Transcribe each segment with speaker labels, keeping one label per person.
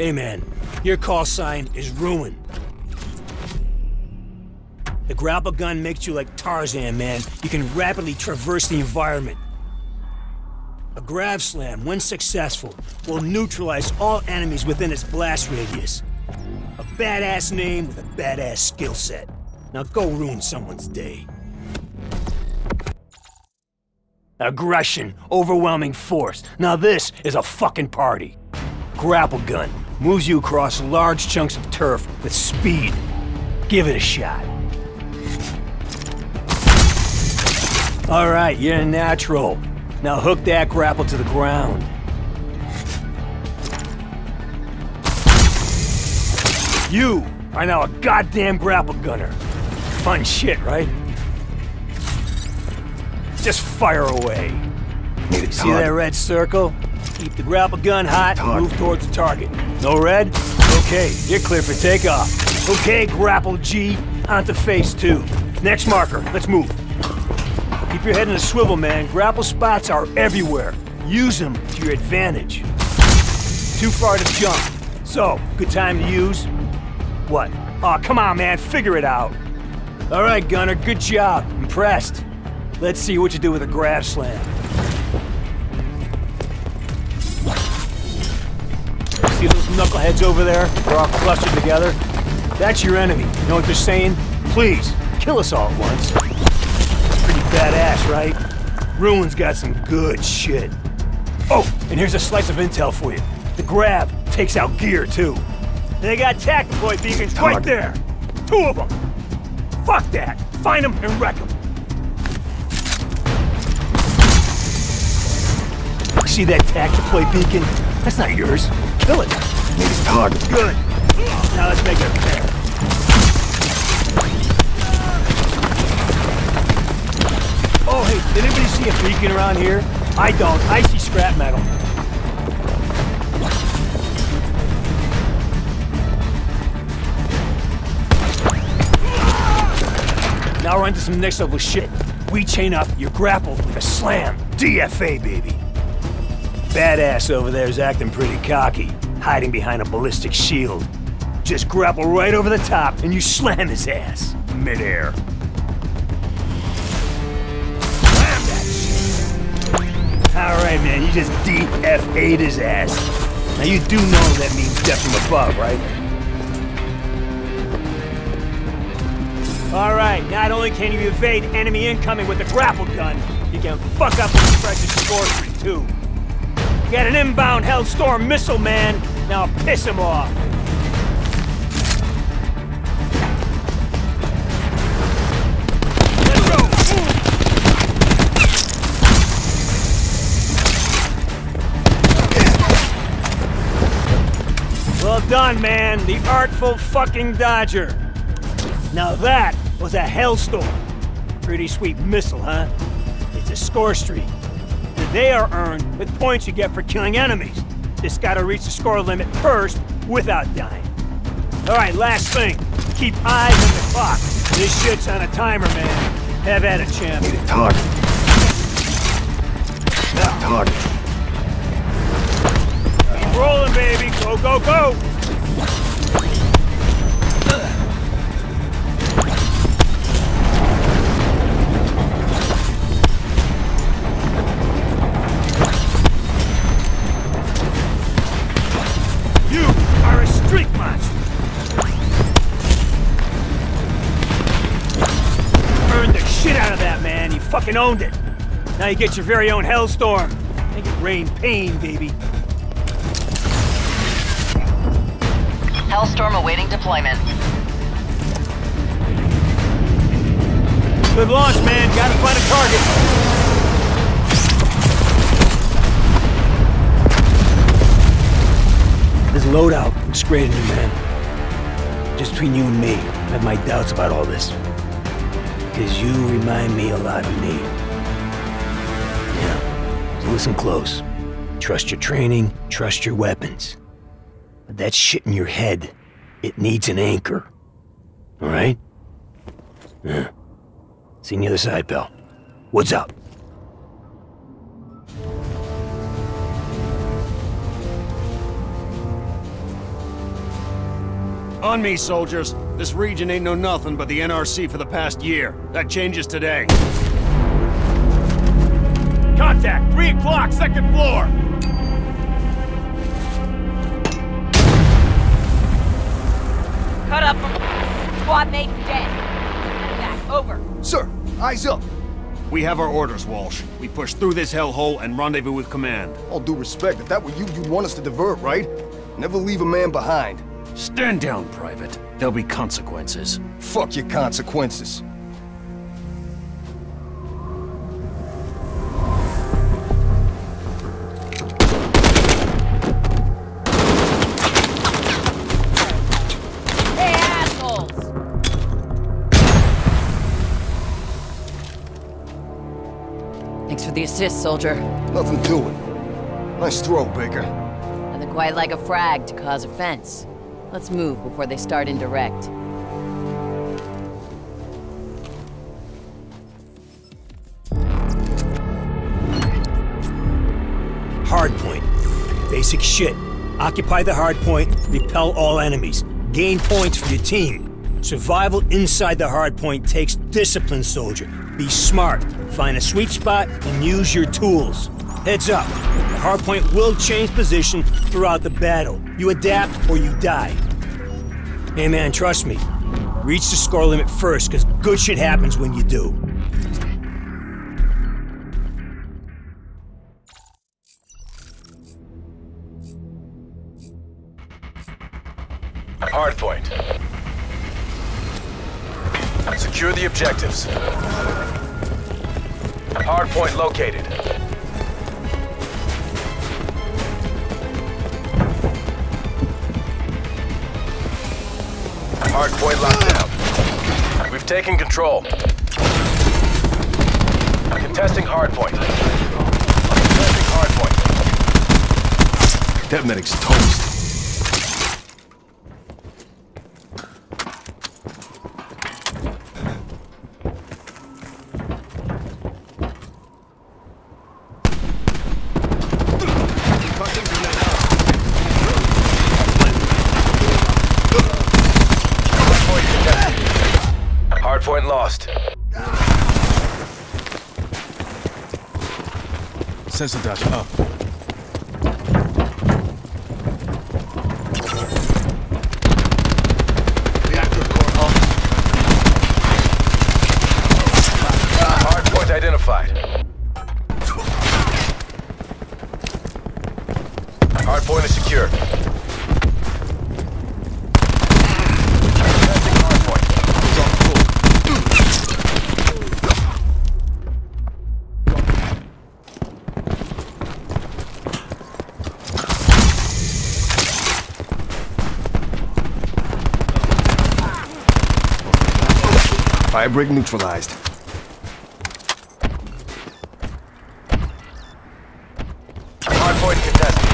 Speaker 1: Hey man, your call sign is ruin. The grapple gun makes you like Tarzan, man. You can rapidly traverse the environment. A grav slam, when successful, will neutralize all enemies within its blast radius. A badass name with a badass skill set. Now go ruin someone's day. Aggression, overwhelming force. Now this is a fucking party. Grapple gun moves you across large chunks of turf with speed. Give it a shot. All right, you're a natural. Now hook that grapple to the ground. You are now a goddamn grapple gunner. Fun shit, right? Just fire away. See that red circle? Keep the grapple gun hot and move towards the target. No red? Okay, you're clear for takeoff. Okay, grapple G, onto phase two. Next marker, let's move. Keep your head in a swivel, man. Grapple spots are everywhere. Use them to your advantage. Too far to jump. So, good time to use? What? Aw, oh, come on, man. Figure it out. All right, Gunner. Good job. Impressed. Let's see what you do with a grav slam. Knuckleheads over there? They're all clustered together. That's your enemy. You know what they're saying? Please, kill us all at once. Pretty badass, right? Ruin's got some good shit. Oh, and here's a slice of intel for you. The grav takes out gear, too. They got tac deploy beacons right there. Two of them. Fuck that. Find them and wreck them. See that tac deploy beacon? That's not yours. Kill it. Good. Now let's make it fair. Oh, hey, did anybody see a beacon around here? I don't. I see scrap metal. Now we're into some next level shit. We chain up, you grapple with a slam. DFA, baby. Badass over there is acting pretty cocky, hiding behind a ballistic shield. Just grapple right over the top and you slam his ass. Midair. Alright, man, you just DFA'd his ass. Now you do know that means death from above, right? Alright, not only can you evade enemy incoming with a grapple gun, you can fuck up the precious tree too. Got an inbound Hellstorm missile, man. Now piss him off. Well done, man. The artful fucking dodger. Now that was a Hellstorm. Pretty sweet missile, huh? It's a score streak. They are earned with points you get for killing enemies. Just gotta reach the score limit first without dying. Alright, last thing. Keep eyes on the clock. This shit's on a timer, man. Have at it, champ.
Speaker 2: Need a target. Target.
Speaker 1: Keep rolling, baby. Go, go, go! Owned it. Now you get your very own Hellstorm. Make it rain pain, baby.
Speaker 3: Hellstorm awaiting deployment.
Speaker 1: Good launch, man. Gotta find a target. This loadout looks great to me, man. Just between you and me, I have my doubts about all this. Because you remind me a lot of me. Yeah, so listen close. Trust your training, trust your weapons. But that shit in your head, it needs an anchor. All right? Yeah. See you on the other side, pal. What's up?
Speaker 3: On me, soldiers. This region ain't no nothing but the NRC for the past year. That changes today. Contact! 3 o'clock, second floor!
Speaker 4: Cut up from squad mate's dead. Back, over.
Speaker 5: Sir, eyes up.
Speaker 3: We have our orders, Walsh. We push through this hellhole and rendezvous with command.
Speaker 5: All due respect, if that were you, you'd want us to divert, right? Never leave a man behind.
Speaker 3: Stand down, Private. There'll be consequences.
Speaker 5: Fuck your consequences.
Speaker 4: Hey, assholes! Thanks for the assist, soldier.
Speaker 5: Nothing to it. Nice throw, Baker.
Speaker 4: Nothing quite like a frag to cause offense. Let's move before they start indirect.
Speaker 1: Hardpoint. Basic shit. Occupy the hardpoint, repel all enemies. Gain points for your team. Survival inside the hardpoint takes discipline, soldier. Be smart, find a sweet spot, and use your tools. Heads up, the hardpoint will change position throughout the battle. You adapt or you die. Hey man, trust me. Reach the score limit first, because good shit happens when you do.
Speaker 6: Hardpoint. Secure the objectives. Hardpoint located. Hardpoint locked down. We've taken control. Contesting hardpoint. Contesting hardpoint.
Speaker 5: That medic's toast.
Speaker 6: Hardpoint contested. Hardpoint lost.
Speaker 7: Sensor data up.
Speaker 6: Hardpoint identified. Hardpoint is secure.
Speaker 5: Firebreak neutralized.
Speaker 6: Hardpoint contested.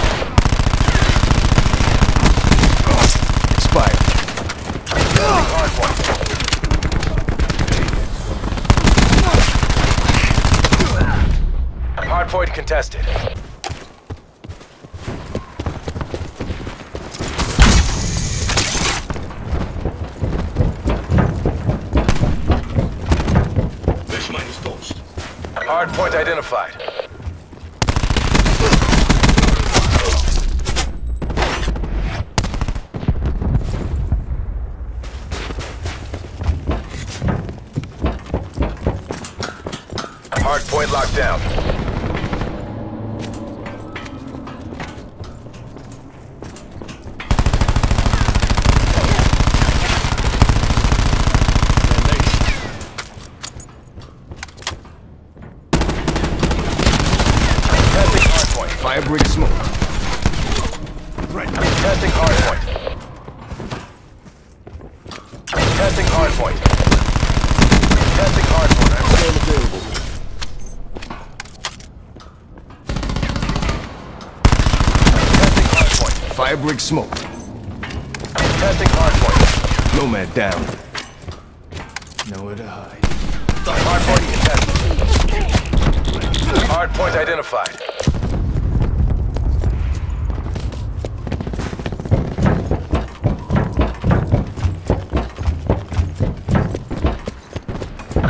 Speaker 5: Expired.
Speaker 6: Hardpoint. Hardpoint contested. Identified. Hardpoint locked down.
Speaker 5: Firebreak smoke.
Speaker 6: Testing hardpoint.
Speaker 5: Nomad down.
Speaker 7: Nowhere to hide.
Speaker 6: Hardpoint contested. Hardpoint identified.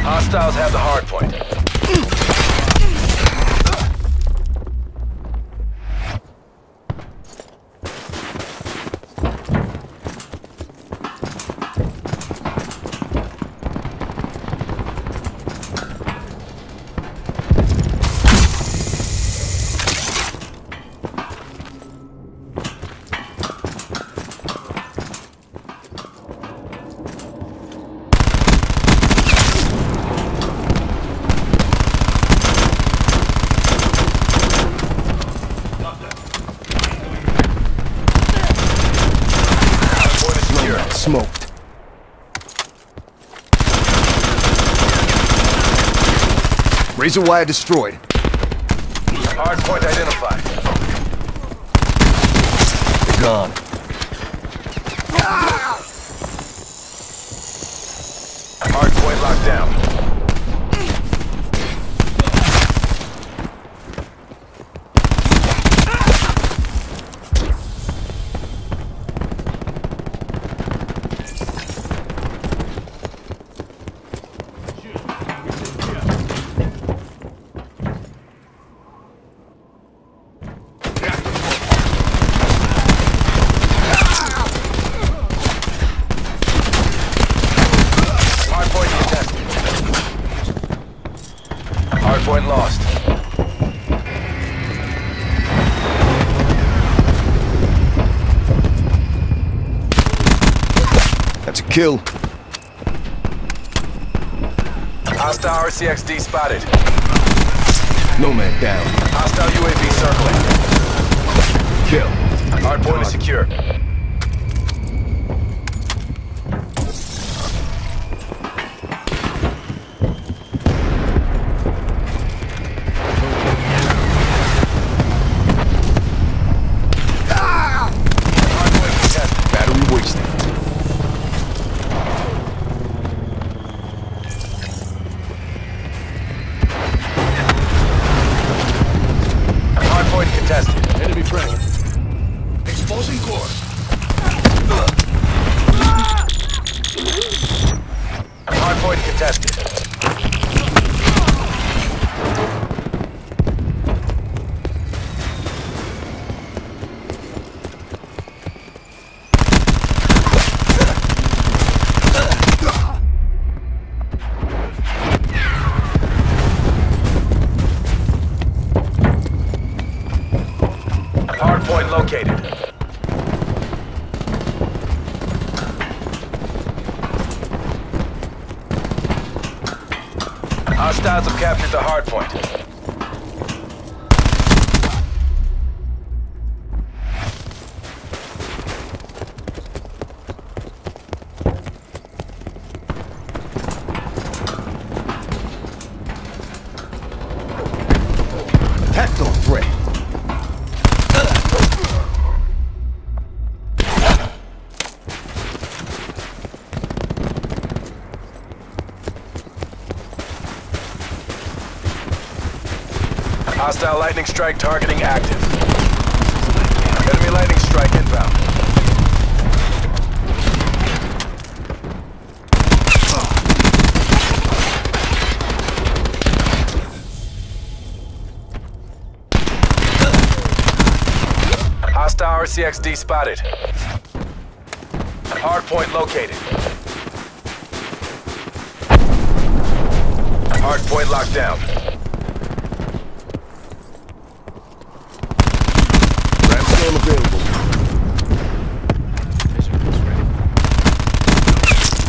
Speaker 6: Hostiles have the
Speaker 5: hardpoint. Razor wire destroyed.
Speaker 6: Hard point identified.
Speaker 5: They're gone.
Speaker 6: Hard point locked down.
Speaker 5: Kill.
Speaker 6: Hostile RCXD spotted.
Speaker 5: Nomad down.
Speaker 6: Hostile UAV circling.
Speaker 5: Kill.
Speaker 6: Hard point is secure. Hard Hostiles have captured the hard Hostile lightning strike targeting active. Enemy lightning strike inbound. Hostile RCXD spotted. Hard point located. Hard point locked down.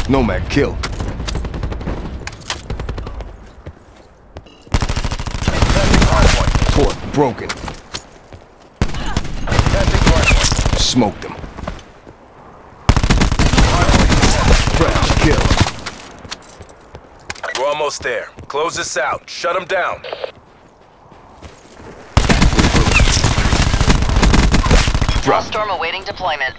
Speaker 5: Nomad kill.
Speaker 6: Testing hard point.
Speaker 5: Port broken.
Speaker 6: Testing.
Speaker 5: Smoked them.
Speaker 6: Hard.
Speaker 5: Fresh kill.
Speaker 6: We're almost there. Close this out. Shut them down.
Speaker 5: Drop.
Speaker 4: Storm awaiting deployment.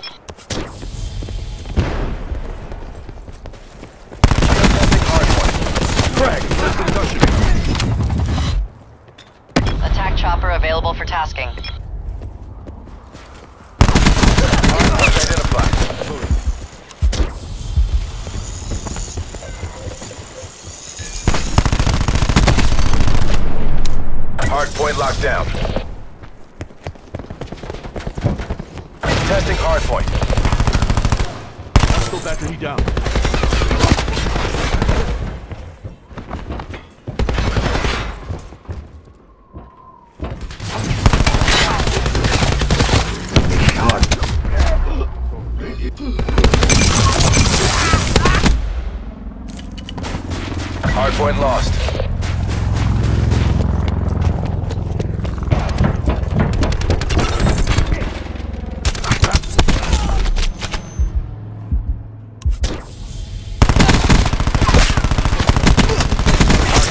Speaker 4: tasking.
Speaker 6: Hardpoint locked down. Testing hard hardpoint.
Speaker 3: Hostile battery down.
Speaker 6: Hardpoint lost.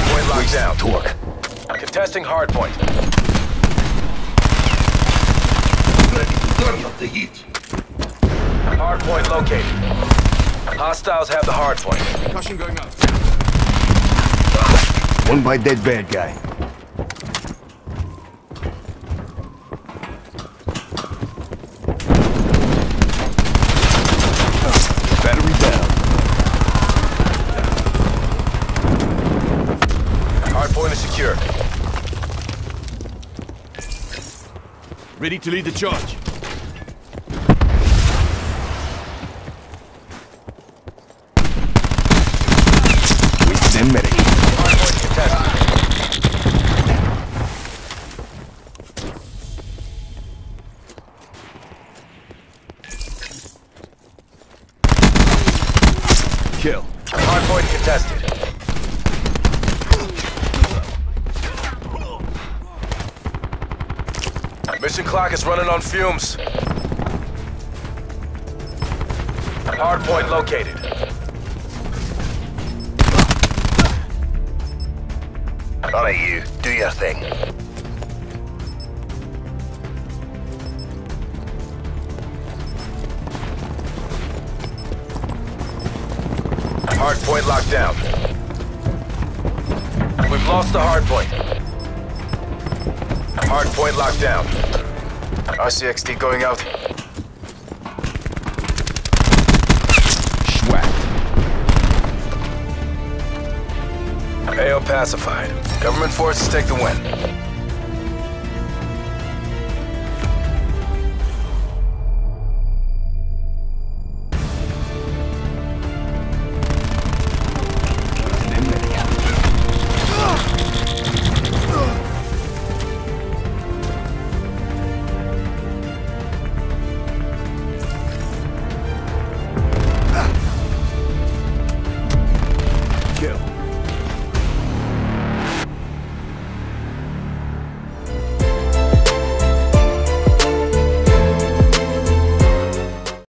Speaker 6: Hardpoint locked down.
Speaker 5: Torque.
Speaker 6: Contesting hardpoint. Hardpoint located. Hostiles have the hardpoint.
Speaker 3: Caution going up.
Speaker 5: One by dead bad guy. Battery down.
Speaker 6: Hardpoint is secure.
Speaker 3: Ready to lead the charge.
Speaker 5: Then medic.
Speaker 6: Mission clock is running on fumes. Hardpoint located.
Speaker 5: Alright, you. Do your thing.
Speaker 6: Hardpoint locked down. We've lost the hardpoint. Hardpoint locked down. RCXD going out.
Speaker 5: Schwack.
Speaker 6: AO pacified. Government forces take the win.